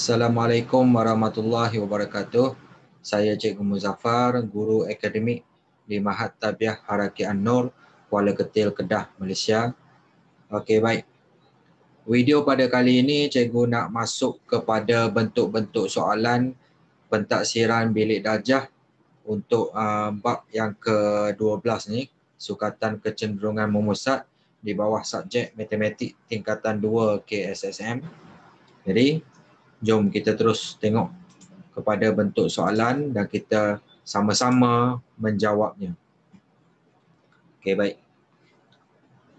Assalamualaikum warahmatullahi wabarakatuh. Saya Cikgu Muzaffar, guru akademik di Mahat Tabiah Haraki An-Nur, Kuala Ketil, Kedah, Malaysia. Okey, baik. Video pada kali ini cikgu nak masuk kepada bentuk-bentuk soalan pentaksiran bilik darjah untuk uh, bab yang ke-12 ni, sukatan kecenderungan memusat di bawah subjek matematik tingkatan 2 KSSM. Jadi, jom kita terus tengok kepada bentuk soalan dan kita sama-sama menjawabnya. Okey, baik.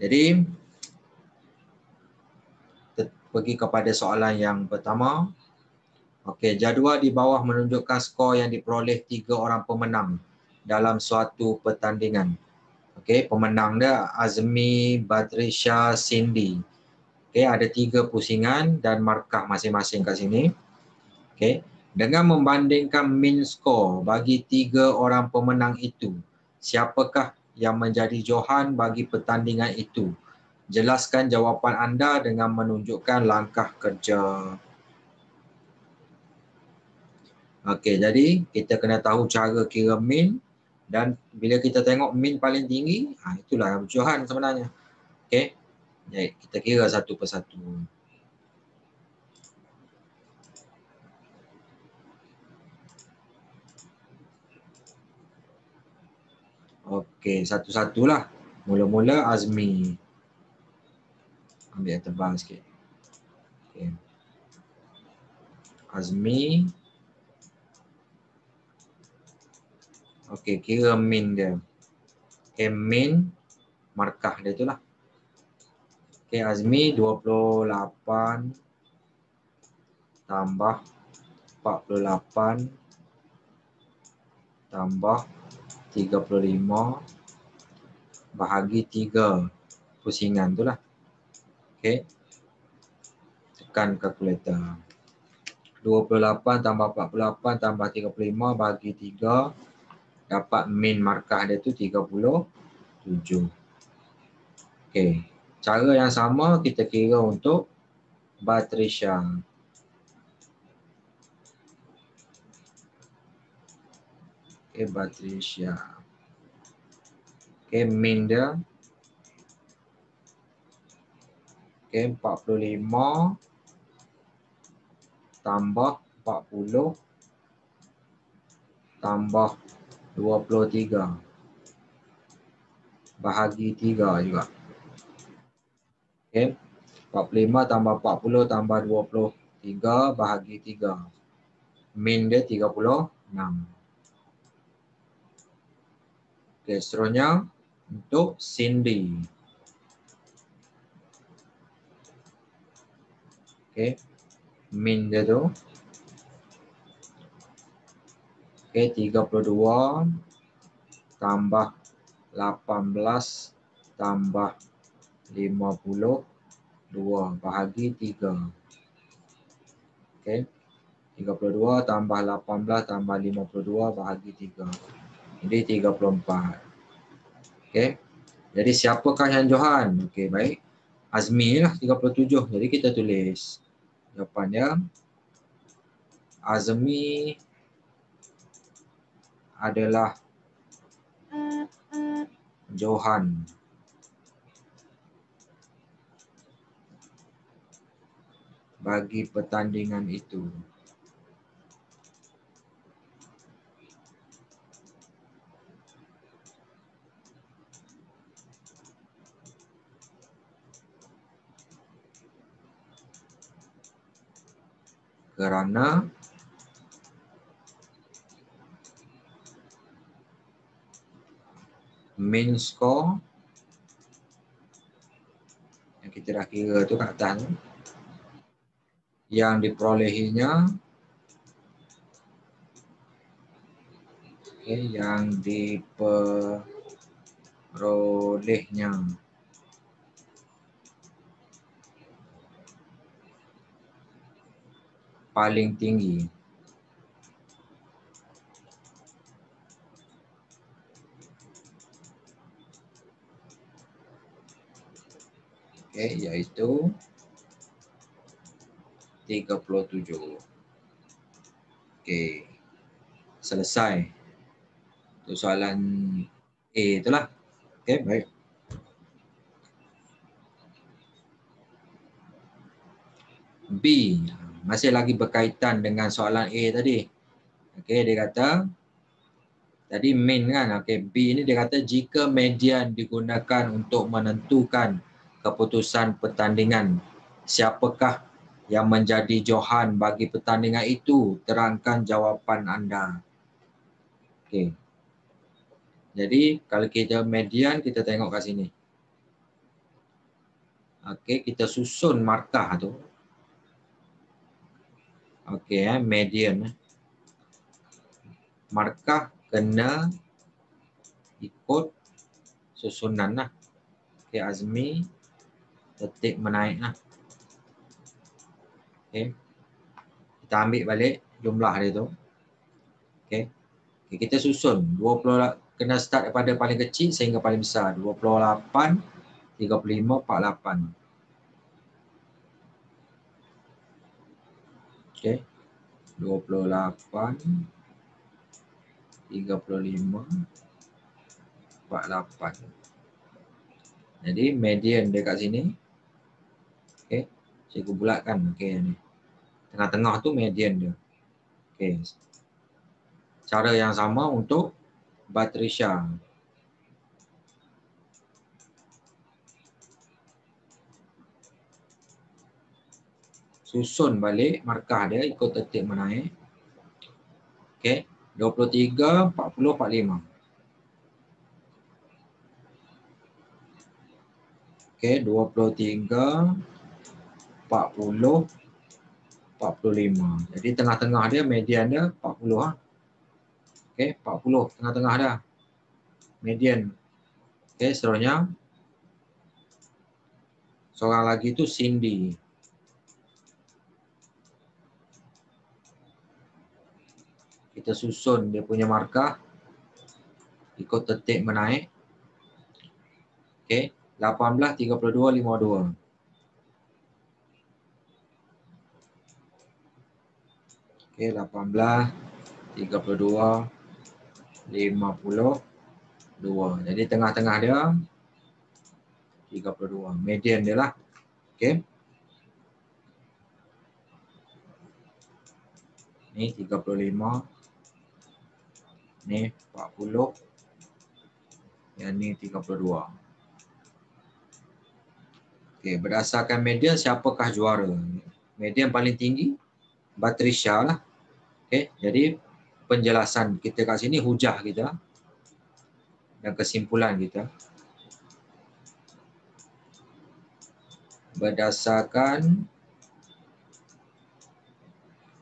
Jadi, pergi kepada soalan yang pertama. Okey, jadual di bawah menunjukkan skor yang diperoleh tiga orang pemenang dalam suatu pertandingan. Okey, pemenang dia Azmi, Badrisha, Cindy. Okay, ada tiga pusingan dan markah masing-masing kat sini. Okay. Dengan membandingkan min score bagi tiga orang pemenang itu, siapakah yang menjadi johan bagi pertandingan itu? Jelaskan jawapan anda dengan menunjukkan langkah kerja. Okey, jadi kita kena tahu cara kira min dan bila kita tengok min paling tinggi, ha, itulah johan sebenarnya. Okey. Kita kira satu persatu. Okey, satu-satulah. Mula-mula Azmi. Ambil yang tebal sikit. Okey. Azmi. Okey, kira min dia. Okey, min markah dia itulah. Okay, Azmi 28 tambah 48 tambah 35 bahagi 3 pusingan tu lah. Okay. Tekan kalkulator. 28 tambah 48 tambah 35 bahagi 3 dapat min markah dia tu 37. Okay. Cara yang sama kita kira untuk Batrisha. Okay, Batrisha. Okay, min dia. Okay, 45 tambah 40 tambah 23 bahagi 3 juga. Okay. 45 tambah 40 tambah 23 bahagi 3. Min dia 36. Okay, seterusnya untuk Cindy. Okay. Min dia tu. Okay, 32 tambah 18 tambah 52 bahagi 3. Okey. 32 tambah 18 tambah 52 bahagi 3. Jadi 34. Okey. Jadi siapakah yang Johan? Okey, baik. Azmi lah 37. Jadi kita tulis jawapannya Azmi adalah Johan. Bagi pertandingan itu. Kerana main score yang kita dah kira tu kat atas tu yang diperolehinya. Okay, yang diperolehnya. Paling tinggi. Okay, iaitu 37. Okey. Selesai. Itu soalan A itulah. Okey, baik. B. Masih lagi berkaitan dengan soalan A tadi. Okey, dia kata Tadi main kan, okay. B ni dia kata jika median digunakan untuk menentukan keputusan pertandingan, siapakah yang menjadi johan bagi pertandingan itu? Terangkan jawapan anda. Okay. Jadi kalau kita median, kita tengok kat sini. Okay, kita susun markah tu. Okay, eh, median. Eh. Markah kena ikut susunan lah. Okay, Azmi tertib menaik lah. Okay. Kita ambil balik jumlah dia tu. Okay. okay. Kita susun 20 kena start daripada paling kecil sehingga paling besar. 28, 35, 48. Okay. 28, 35 48 jadi median dia kat sini cikgu bulatkan okey ni. Tengah-tengah tu median dia. Okey. Cara yang sama untuk Batrisha. Susun balik markah dia ikut tertib menaik. Okey. 23, 40, 45. Okey, 23, 40, 45. Jadi tengah-tengah dia, median dia 40. Ha? Okey, 40 tengah-tengah dia. Median. Okey, seterusnya. Seorang lagi tu Cindy. kita susun dia punya markah ikut tertib menaik okey 18 32 52 okey 18 32 52 jadi tengah-tengah dia 32 median dia lah. Okey. Ni 35 ni 40 yang ni 32 okey berdasarkan median siapakah juara? Median paling tinggi Batrisha lah. Okey jadi penjelasan kita kat sini hujah kita dan kesimpulan kita. Berdasarkan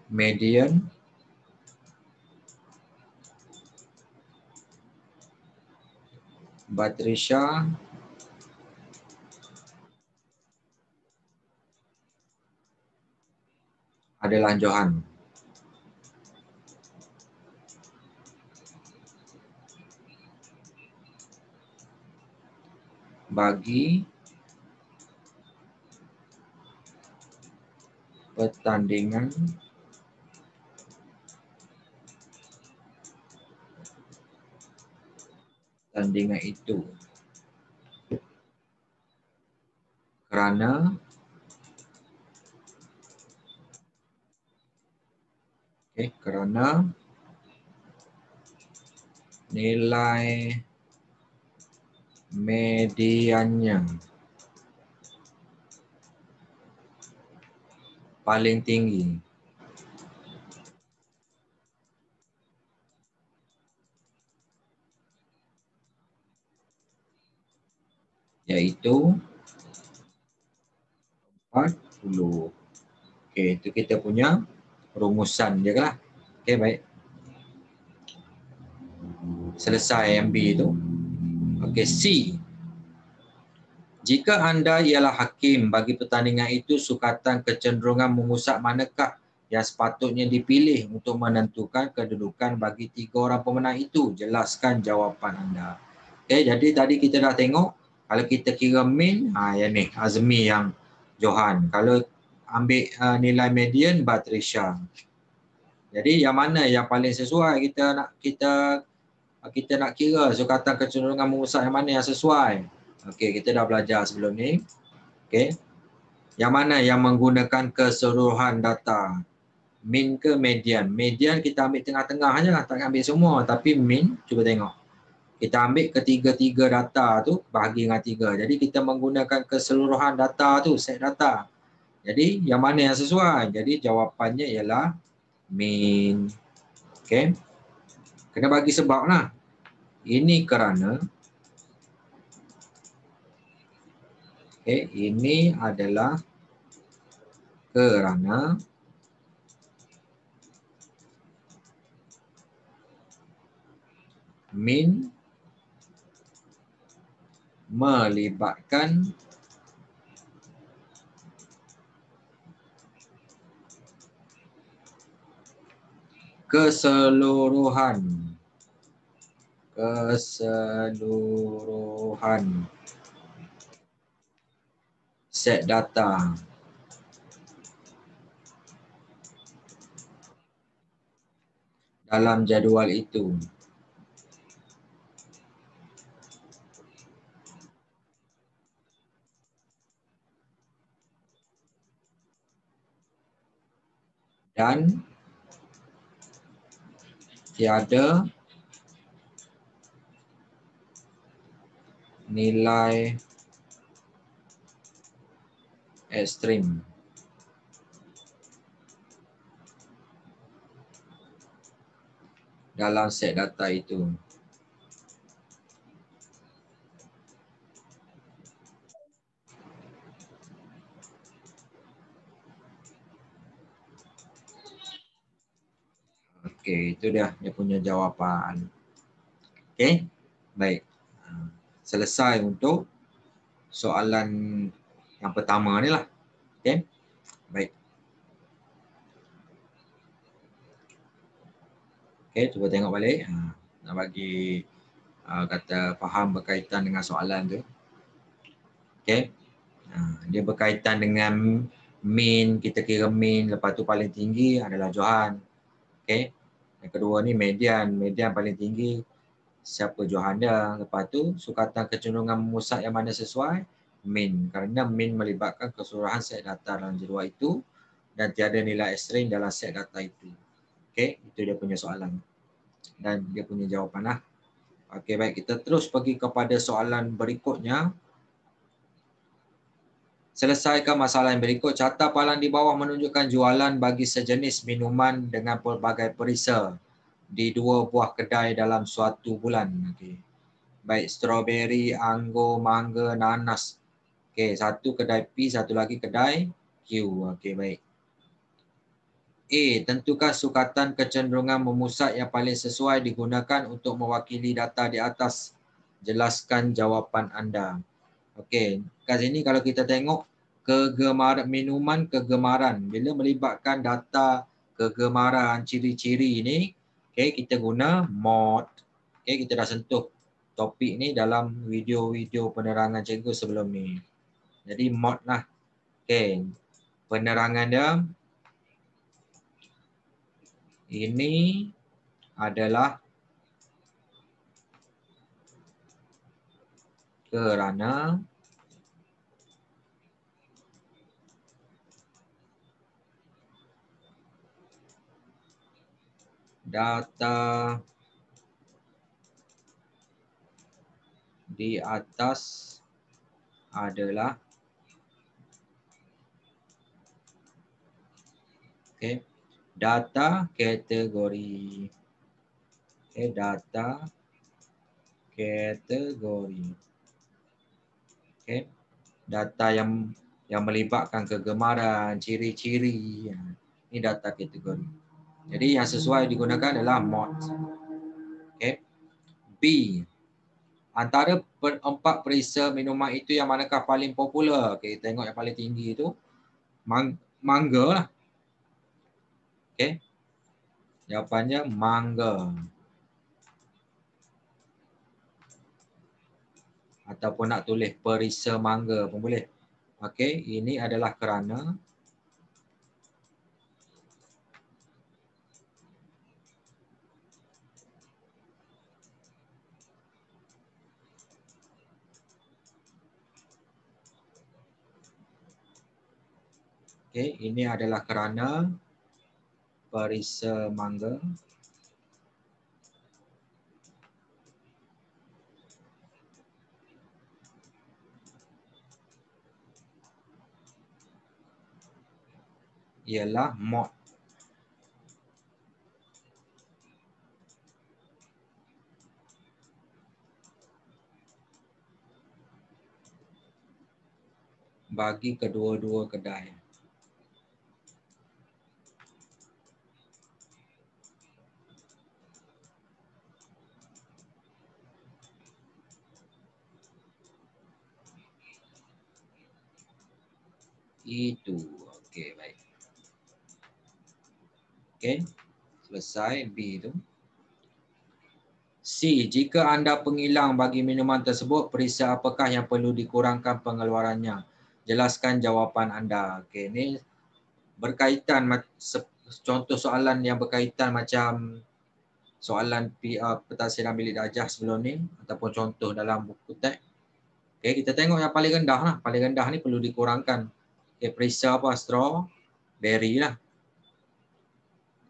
median Batrisha adalah Johan. Bagi pertandingan pertandingan itu. Kerana okay, kerana nilai mediannya paling tinggi. iaitu 40. Okey, itu kita punya rumusan je lah. Okey, baik. Selesai MB itu. Okey, C. Jika anda ialah hakim bagi pertandingan itu, sukatan kecenderungan mengusap manakah yang sepatutnya dipilih untuk menentukan kedudukan bagi tiga orang pemenang itu? Jelaskan jawapan anda. Okay, jadi tadi kita dah tengok kalau kita kira main, ha, yang ni Azmi yang Johan. Kalau ambil uh, nilai median Batrisha. Jadi yang mana yang paling sesuai kita nak kita uh, kita nak kira sukatan kecenderungan memusat yang mana yang sesuai. Okey, kita dah belajar sebelum ni. Okey. Yang mana yang menggunakan keseluruhan data? Mean ke median? Median kita ambil tengah-tengah aja tak ambil semua. Tapi mean, cuba tengok. Kita ambil ketiga-tiga data tu, bahagi dengan tiga. Jadi kita menggunakan keseluruhan data tu, set data. Jadi yang mana yang sesuai? Jadi jawapannya ialah mean. Okay. Kena bagi sebab lah. Ini kerana okay, ini adalah kerana mean melibatkan keseluruhan. Keseluruhan. Set data. Dalam jadual itu. Dan tiada nilai ekstrim. dalam set data itu. Okey, itu dia dia punya jawapan. Okey. Baik. Ha, selesai untuk soalan yang pertama ni lah. Okey. Baik. Okey, cuba tengok balik. Ha, nak bagi uh, kata faham berkaitan dengan soalan tu. Okey. Ha, dia berkaitan dengan mean, kita kira mean, lepas tu paling tinggi adalah Johan. Okey. Yang kedua ni median. Median paling tinggi siapa Johan dia. Lepas tu sukatan kecenderungan memusat yang mana sesuai min. Kerana min melibatkan keseluruhan set data dalam jadual itu dan tiada nilai ekstrim dalam set data itu. Okey, itu dia punya soalan. Dan dia punya jawapan lah. Okey, baik. Kita terus pergi kepada soalan berikutnya. Selesaikan masalah yang berikut. Carta palang di bawah menunjukkan jualan bagi sejenis minuman dengan pelbagai perisa di dua buah kedai dalam suatu bulan. Okay. Baik strawberry, anggur, mangga, nanas. Okay, satu kedai P, satu lagi kedai Q. Okay, baik. A. Tentukan sukatan kecenderungan memusat yang paling sesuai digunakan untuk mewakili data di atas. Jelaskan jawapan anda. Okey, kat sini kalau kita tengok kegemaran minuman kegemaran. Bila melibatkan data kegemaran ciri-ciri ini okey kita guna mod. Okey kita dah sentuh topik ni dalam video-video penerangan cikgu sebelum ni. Jadi mod lah. Okey penerangan dia. Ini adalah kerana data di atas adalah okay, data kategori okay, data kategori okay. data yang yang melibatkan kegemaran, ciri-ciri. Ini data kategori. Jadi yang sesuai digunakan adalah mod. Okay. B. Antara empat perisa minuman itu yang manakah paling popular? Okay, tengok yang paling tinggi itu. Mang mangga lah. Okay. Jawapannya mangga. ataupun nak tulis perisa mangga pun boleh. Okey, ini adalah kerana Okey, ini adalah kerana perisa mangga ialah mod bagi kedua-dua kedai. Itu. Okey, baik. Okey. Selesai B itu. C. Jika anda pengilang bagi minuman tersebut, perisa apakah yang perlu dikurangkan pengeluarannya? Jelaskan jawapan anda. Okey, ini berkaitan contoh soalan yang berkaitan macam soalan PR pentasiran bilik darjah sebelum ni ataupun contoh dalam buku teks. Okey, kita tengok yang paling rendah lah. Paling rendah ni perlu dikurangkan. Okay, perisa apa? Strawberry lah.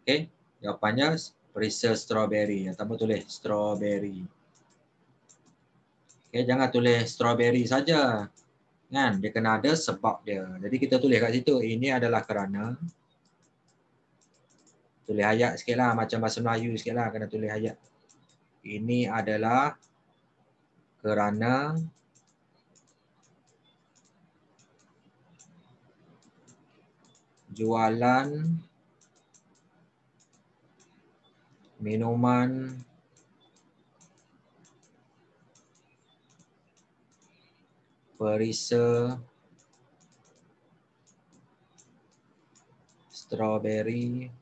Okay, jawapannya perisa strawberry. Tambah tulis strawberry. Okay, jangan tulis strawberry saja. Kan? Dia kena ada sebab dia. Jadi kita tulis kat situ. Ini adalah kerana. Tulis ayat sikit lah. Macam bahasa Melayu sikit lah. Kena tulis ayat. Ini adalah kerana jualan minuman perisa strawberry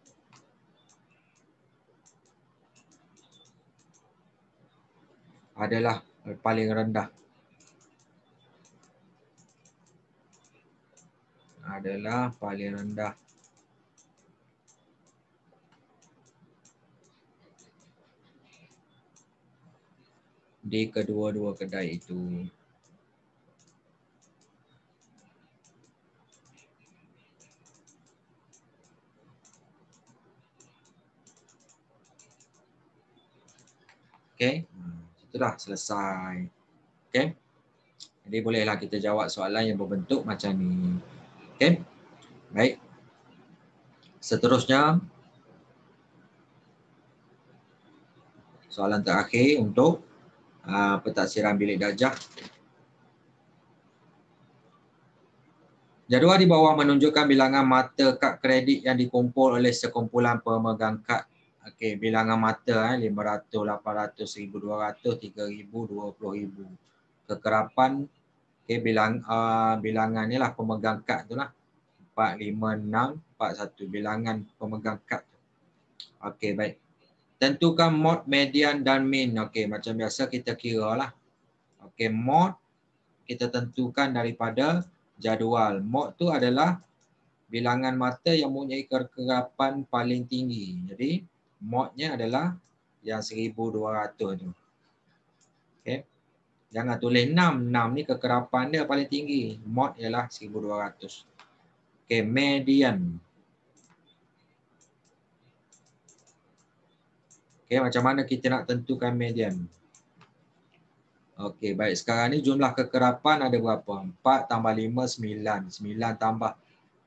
adalah paling rendah adalah paling rendah. Di kedua-dua kedai itu. Okay, itulah selesai. Okay, jadi bolehlah kita jawab soalan yang berbentuk macam ni. Okey. Baik. Seterusnya soalan terakhir untuk uh, pentaksiran bilik darjah. Jadual di bawah menunjukkan bilangan mata kad kredit yang dikumpul oleh sekumpulan pemegang kad. Okey, bilangan mata eh 500, 800, 1200, 3000, 20000. Kekerapan Okay, bilang uh, bilangan ni lah pemegang kad tu lah. 4, 5, 6, 4, 1. Bilangan pemegang kad tu. Okay, baik. Tentukan mod, median dan min. Okay, macam biasa kita kira lah. Okay, mod kita tentukan daripada jadual. Mod tu adalah bilangan mata yang mempunyai kekerapan paling tinggi. Jadi, modnya adalah yang 1200 tu. Okay. Jangan tulis 6. 6 ni kekerapan dia paling tinggi. Mod ialah 1200. Okey, median. Okey, macam mana kita nak tentukan median? Okey, baik. Sekarang ni jumlah kekerapan ada berapa? 4 tambah 5, 9. 9 tambah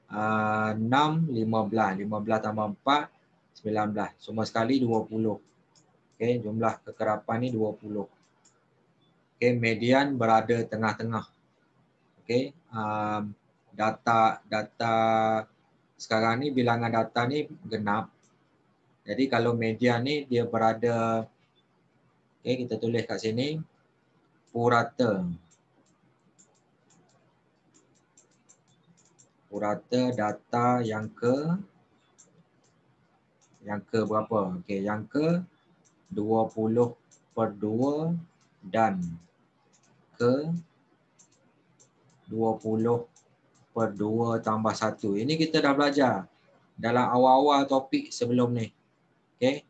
uh, 6, 15. 15 tambah 4, 19. Semua sekali 20. Okey, jumlah kekerapan ni 20. Okay, median berada tengah-tengah. Okay, um, data data sekarang ni bilangan data ni genap. Jadi kalau median ni dia berada, okay, kita tulis kat sini purata. Purata data yang ke yang ke berapa? Okay, yang ke 20 per 2 dan ke 20 per 2 tambah 1. Ini kita dah belajar dalam awal-awal topik sebelum ni. Okay.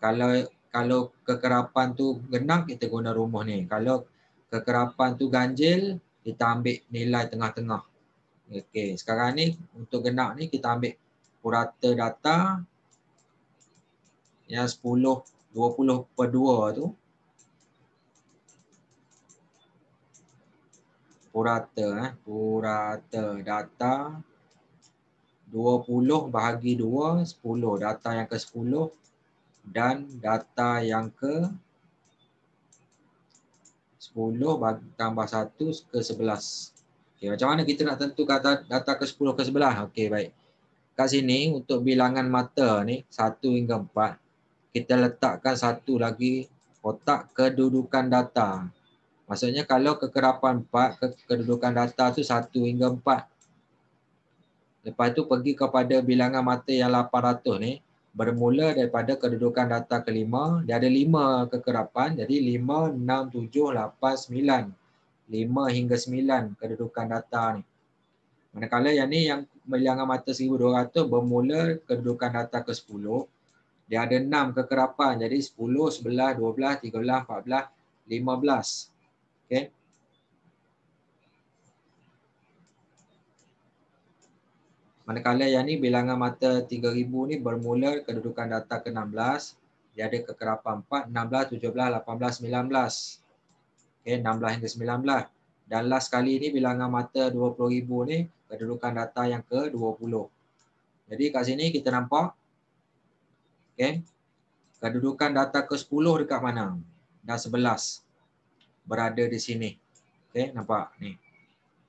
Kalau kalau kekerapan tu genap, kita guna rumus ni. Kalau kekerapan tu ganjil, kita ambil nilai tengah-tengah. Okey, sekarang ni untuk genak ni kita ambil purata data yang 10 20 per 2 tu purata eh purata data 20 bahagi 2 10 data yang ke 10 dan data yang ke 10 bagi tambah 1 ke 11 Okay, macam mana kita nak tentukan data, data ke 10 ke 11? Okey, baik. Kat sini untuk bilangan mata ni 1 hingga 4, kita letakkan satu lagi kotak kedudukan data. Maksudnya kalau kekerapan 4, kedudukan data tu 1 hingga 4. Lepas tu pergi kepada bilangan mata yang 800 ni, bermula daripada kedudukan data kelima, dia ada 5 kekerapan, jadi 5, 6, 7, 8, 9. 5 hingga 9 kedudukan data ni. Manakala yang ni yang bilangan mata 1200 bermula kedudukan data ke 10. Dia ada 6 kekerapan. Jadi 10, 11, 12, 13, 14, 15. Okay. Manakala yang ni bilangan mata 3000 ni bermula kedudukan data ke 16. Dia ada kekerapan 4, 16, 17, 18, 19. Okay, 16 hingga 19. Dan last kali ni bilangan mata 20,000 ni kedudukan data yang ke-20. Jadi kat sini kita nampak okay, kedudukan data ke-10 dekat mana? Dan 11 berada di sini. Okay, nampak ni.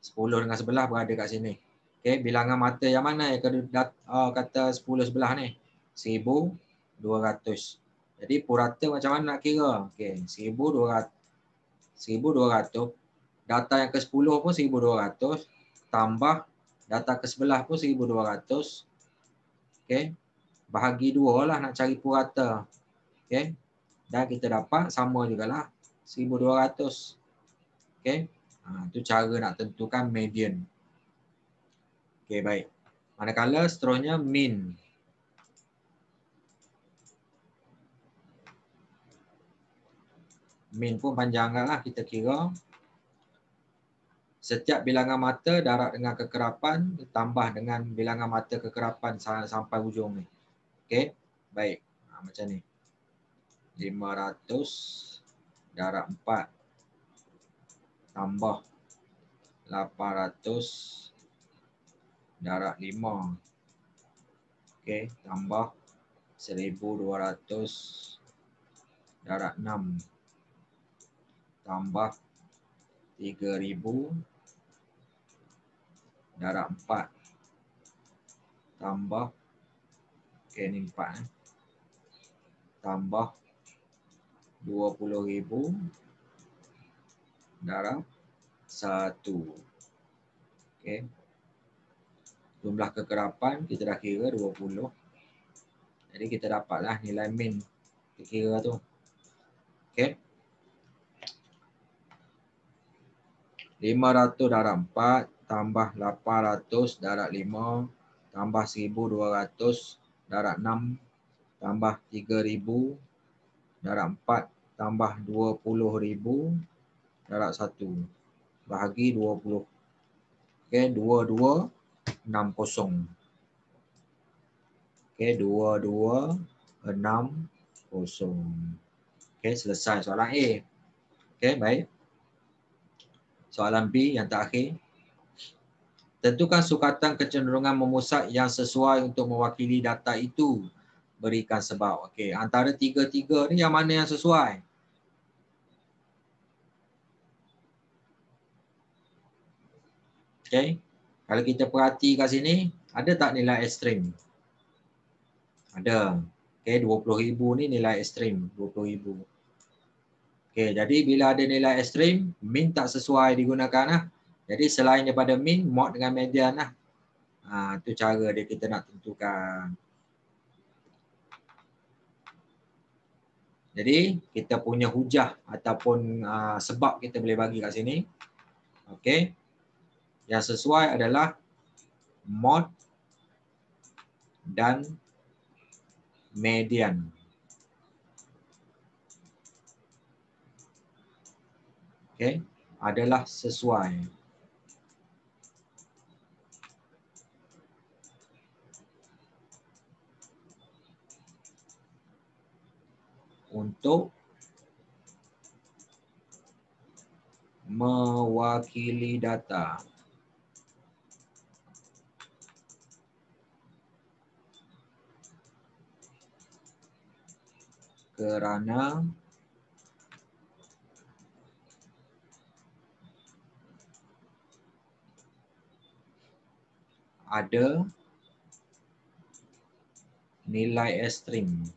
10 dengan 11 berada kat sini. Okay, bilangan mata yang mana yang oh, kata 10 sebelah ni? 1200. Jadi purata macam mana nak kira? Okay, 1200 1200 data yang ke-10 pun 1200 tambah data ke-11 pun 1200 okey bahagi dua lah nak cari purata okey dan kita dapat sama jugalah 1200 okey ha tu cara nak tentukan median okey baik manakala seterusnya mean min pun panjang lah kita kira. Setiap bilangan mata darat dengan kekerapan tambah dengan bilangan mata kekerapan sampai ujung ni. Okey. Baik. Ha, macam ni. 500 darat 4 tambah 800 darat 5. Okey, tambah 1200 darat 6 tambah 3000 darab 4 tambah. Okey ni 4 eh. tambah 20000 darab 1 okey. Jumlah kekerapan kita dah kira 20 jadi kita dapatlah nilai min kira tu. Okey. 500 darab 4 tambah 800 darab 5 tambah 1200 darab 6 tambah 3000 darab 4 tambah 20000 darab 1 bahagi 20. Okey, 2260. Okey, 2260. Okey, selesai soalan A. Okey, baik. Soalan B yang terakhir. Tentukan sukatan kecenderungan memusat yang sesuai untuk mewakili data itu. Berikan sebab. Okey, antara tiga-tiga ni yang mana yang sesuai? Okey. Kalau kita perhati kat sini, ada tak nilai ekstrim? Ada. Okey, 20,000 ni nilai ekstrim, 20,000. Okay, jadi bila ada nilai ekstrim, min tak sesuai digunakan lah. Jadi selain daripada min, mod dengan median lah. Ha, tu cara dia kita nak tentukan. Jadi kita punya hujah ataupun uh, sebab kita boleh bagi kat sini. Okay yang sesuai adalah mod dan median. Okay, adalah sesuai. untuk mewakili data Kerana ada nilai ekstrim.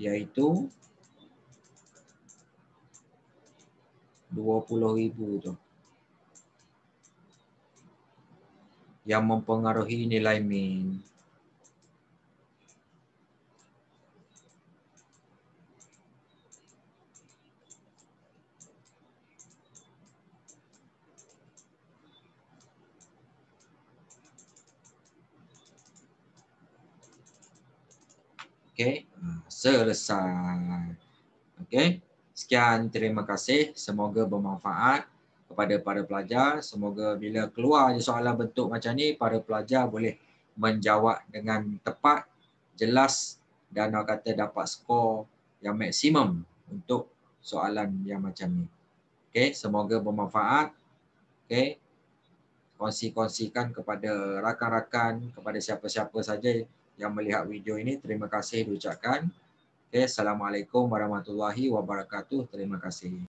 Iaitu 20,000 tu yang mempengaruhi nilai min. Okey, selesai. Okey, sekian terima kasih. Semoga bermanfaat kepada para pelajar. Semoga bila keluar je soalan bentuk macam ni, para pelajar boleh menjawab dengan tepat, jelas dan nak kata dapat skor yang maksimum untuk soalan yang macam ni. Okey, semoga bermanfaat. Okey. Kongsi-kongsikan kepada rakan-rakan, kepada siapa-siapa saja yang melihat video ini. Terima kasih diucapkan. Okay, Assalamualaikum warahmatullahi wabarakatuh. Terima kasih.